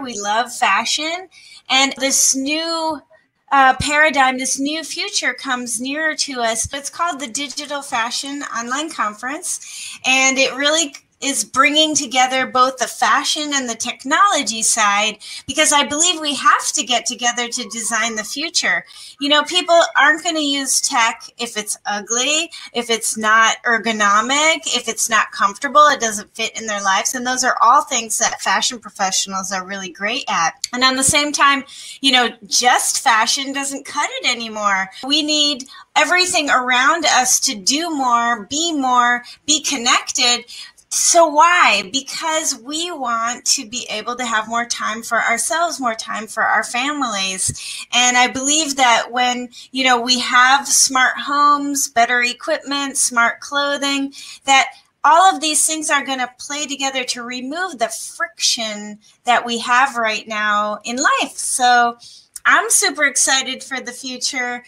We love fashion. And this new uh, paradigm, this new future comes nearer to us. It's called the Digital Fashion Online Conference. And it really is bringing together both the fashion and the technology side because I believe we have to get together to design the future. You know, people aren't going to use tech if it's ugly, if it's not ergonomic, if it's not comfortable, it doesn't fit in their lives. And those are all things that fashion professionals are really great at. And on the same time, you know, just fashion doesn't cut it anymore. We need everything around us to do more, be more, be connected. So why? Because we want to be able to have more time for ourselves, more time for our families. And I believe that when, you know, we have smart homes, better equipment, smart clothing, that all of these things are going to play together to remove the friction that we have right now in life. So I'm super excited for the future.